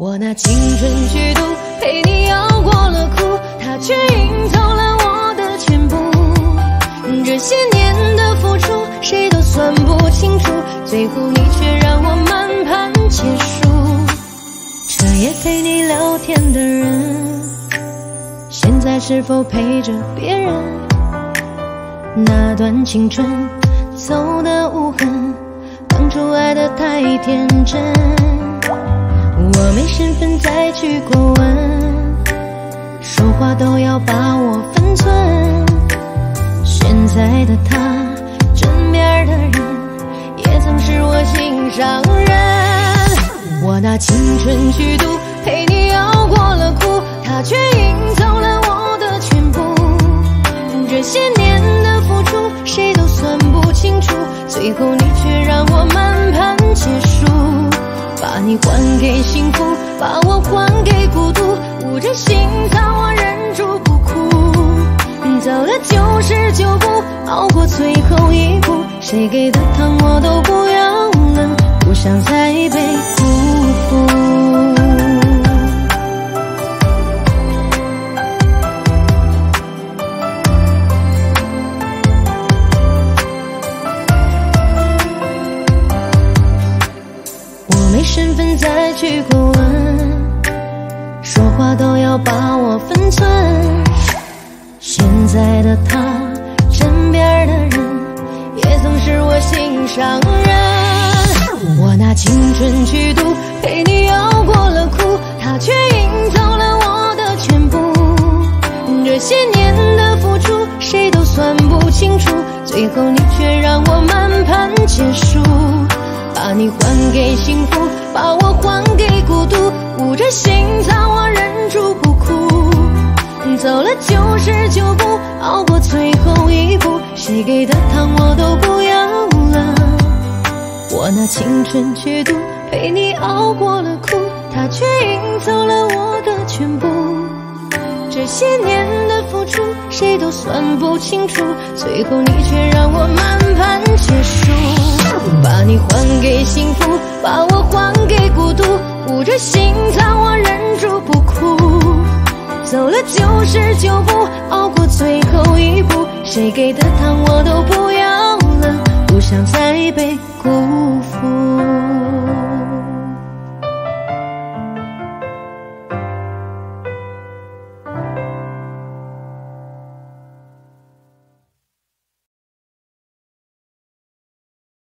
我拿青春去赌，陪你熬过了苦，他却赢走了我的全部。这些年的付出，谁都算不清楚，最后你却让我满盘皆输。彻夜陪你聊天的人，现在是否陪着别人？那段青春走得无痕，当初爱得太天真。我没身份再去过问，说话都要把握分寸。现在的他，枕边的人，也曾是我心上人。我拿青春去赌，陪你熬过了苦，他却赢走了我的全部。这些年的付出，谁都算不清楚，最后你你还给幸福，把我还给孤独，捂着心脏我忍住不哭。走了九十九步，熬过最后一步，谁给的糖我都不要了，不想再被身份再去过问，说话都要把握分寸。现在的他，枕边的人，也曾是我心上人。我拿青春去赌，陪你熬过了苦，他却赢走了我的全部。这些年的付出，谁都算不清楚，最后你却让我满盘皆输。把你还给幸福，把我还给孤独，捂着心脏我忍住不哭。走了九十九步，熬过最后一步，谁给的糖我都不要了。我拿青春去赌，陪你熬过了苦，他却赢走了我的全部。这些年的付出，谁都算不清楚，最后你却让我满盘皆输。把你还给幸福，把我还给孤独，捂着心脏我忍住不哭。走了九十九步，熬过最后一步，谁给的糖我都不要